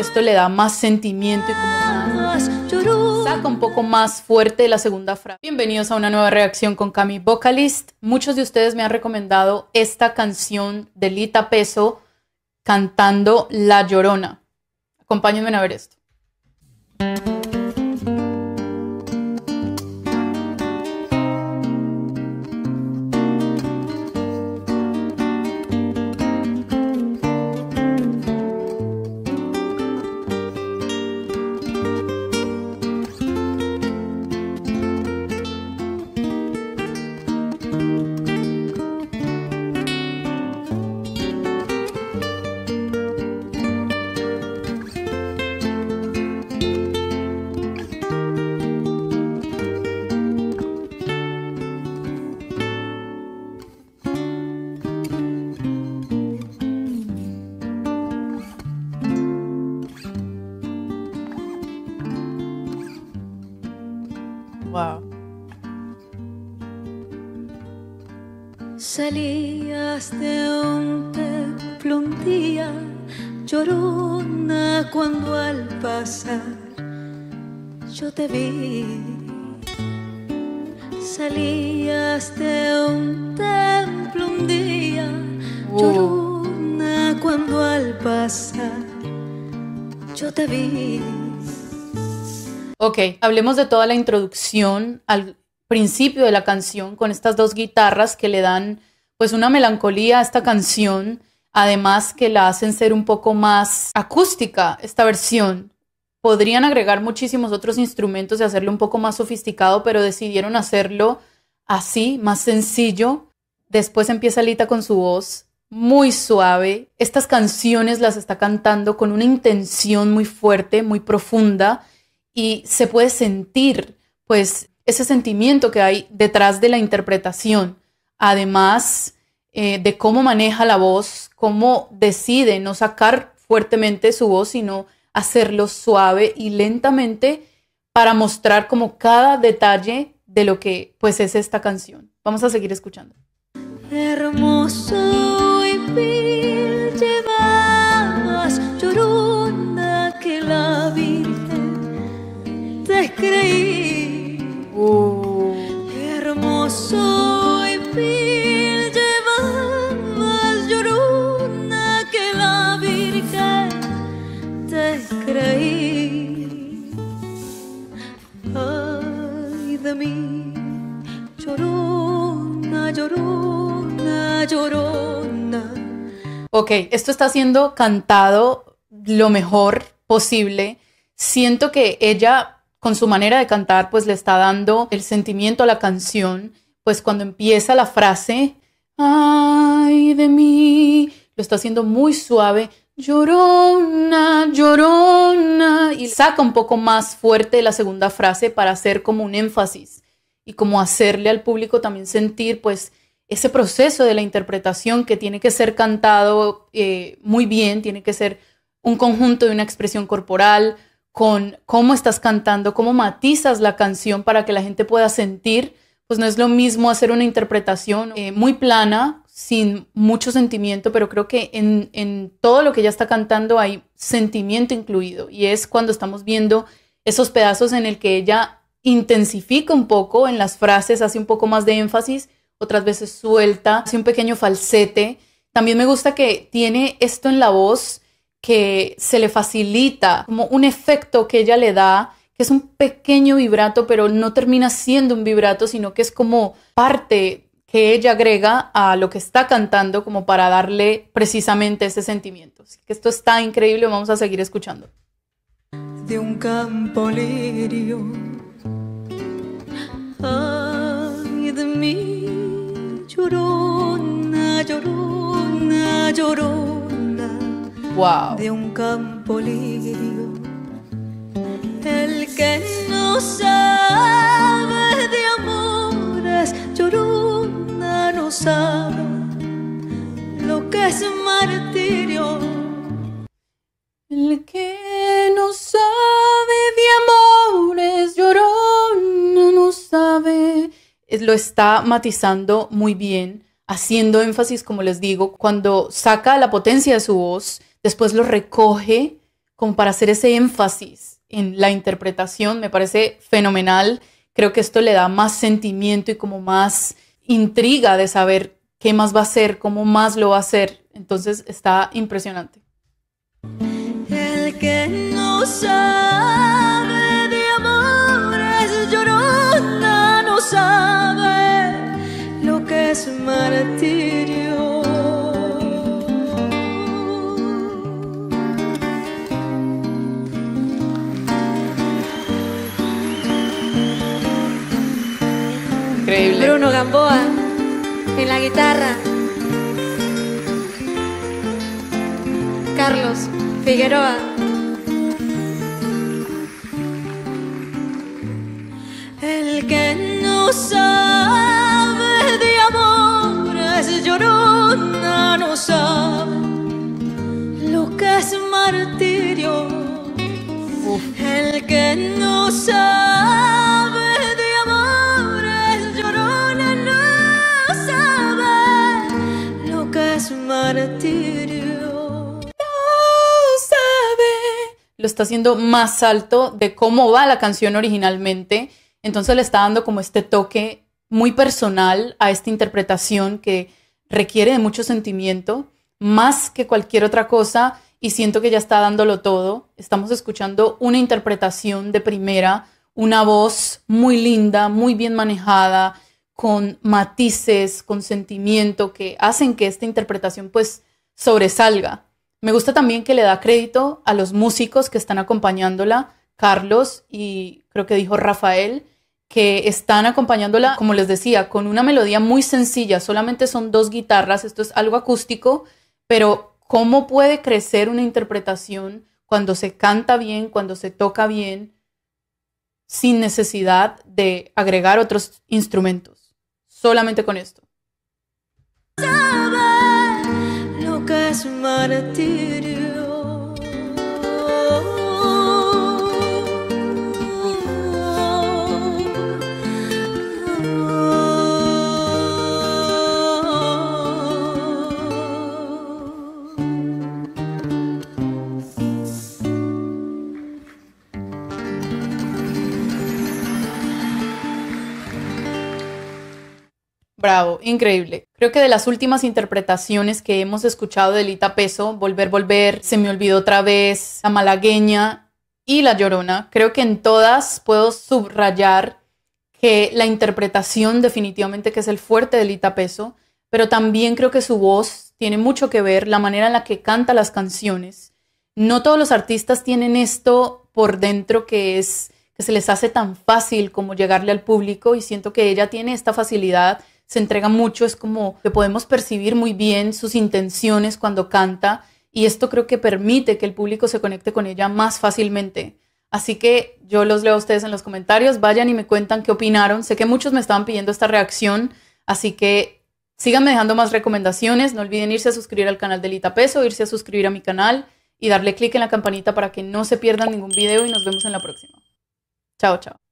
que esto le da más sentimiento y como más, saca un poco más fuerte la segunda frase. Bienvenidos a una nueva reacción con Cami Vocalist. Muchos de ustedes me han recomendado esta canción de Lita Peso cantando La Llorona. Acompáñenme a ver esto. Salías de un templo un día, llorona cuando al pasar yo te vi. Salías de un templo un día, llorona cuando al pasar yo te vi. Ok, hablemos de toda la introducción al principio de la canción con estas dos guitarras que le dan pues una melancolía a esta canción, además que la hacen ser un poco más acústica esta versión. Podrían agregar muchísimos otros instrumentos y hacerlo un poco más sofisticado, pero decidieron hacerlo así, más sencillo. Después empieza Lita con su voz muy suave. Estas canciones las está cantando con una intención muy fuerte, muy profunda y se puede sentir pues ese sentimiento que hay detrás de la interpretación, además eh, de cómo maneja la voz, cómo decide no sacar fuertemente su voz, sino hacerlo suave y lentamente para mostrar como cada detalle de lo que pues es esta canción. Vamos a seguir escuchando. Hermoso y llevabas llorona que la Virgen te creí. Hermoso llorona, llorona. Ok, esto está siendo cantado lo mejor posible. Siento que ella, con su manera de cantar, pues le está dando el sentimiento a la canción. Pues cuando empieza la frase, ay de mí, lo está haciendo muy suave. Llorona, llorona. Y saca un poco más fuerte la segunda frase para hacer como un énfasis y como hacerle al público también sentir pues ese proceso de la interpretación que tiene que ser cantado eh, muy bien, tiene que ser un conjunto de una expresión corporal, con cómo estás cantando, cómo matizas la canción para que la gente pueda sentir, pues no es lo mismo hacer una interpretación eh, muy plana, sin mucho sentimiento, pero creo que en, en todo lo que ella está cantando hay sentimiento incluido y es cuando estamos viendo esos pedazos en el que ella intensifica un poco en las frases, hace un poco más de énfasis, otras veces suelta, hace un pequeño falsete. También me gusta que tiene esto en la voz que se le facilita, como un efecto que ella le da, que es un pequeño vibrato, pero no termina siendo un vibrato, sino que es como parte que ella agrega a lo que está cantando como para darle precisamente ese sentimiento. Esto está increíble, vamos a seguir escuchando. De un campo lirio, ay de mí, llorona, llorona, llorona. Wow. De un campo lirio, el que no sabe de amores, llorona no sabe lo que es martirio. El que Lo está matizando muy bien, haciendo énfasis, como les digo, cuando saca la potencia de su voz, después lo recoge como para hacer ese énfasis en la interpretación, me parece fenomenal. Creo que esto le da más sentimiento y como más intriga de saber qué más va a hacer, cómo más lo va a hacer. Entonces está impresionante. El que no sabe Increíble. Bruno Gamboa en la guitarra. Carlos Figueroa. El que no sabe de amores llorona no sabe lo que es martirio. El que no sabe Lo está haciendo más alto de cómo va la canción originalmente. Entonces le está dando como este toque muy personal a esta interpretación que requiere de mucho sentimiento, más que cualquier otra cosa. Y siento que ya está dándolo todo. Estamos escuchando una interpretación de primera, una voz muy linda, muy bien manejada, con matices, con sentimiento que hacen que esta interpretación pues sobresalga. Me gusta también que le da crédito a los músicos que están acompañándola, Carlos y creo que dijo Rafael, que están acompañándola, como les decía, con una melodía muy sencilla, solamente son dos guitarras, esto es algo acústico, pero cómo puede crecer una interpretación cuando se canta bien, cuando se toca bien, sin necesidad de agregar otros instrumentos, solamente con esto. Bravo, increíble. Creo que de las últimas interpretaciones que hemos escuchado de Lita Peso, Volver, Volver, Se me olvidó otra vez, La Malagueña y La Llorona, creo que en todas puedo subrayar que la interpretación definitivamente que es el fuerte de Lita Peso, pero también creo que su voz tiene mucho que ver, la manera en la que canta las canciones. No todos los artistas tienen esto por dentro que es que se les hace tan fácil como llegarle al público y siento que ella tiene esta facilidad se entrega mucho, es como que podemos percibir muy bien sus intenciones cuando canta y esto creo que permite que el público se conecte con ella más fácilmente. Así que yo los leo a ustedes en los comentarios, vayan y me cuentan qué opinaron. Sé que muchos me estaban pidiendo esta reacción, así que síganme dejando más recomendaciones. No olviden irse a suscribir al canal de Lita Peso, irse a suscribir a mi canal y darle clic en la campanita para que no se pierdan ningún video y nos vemos en la próxima. Chao, chao.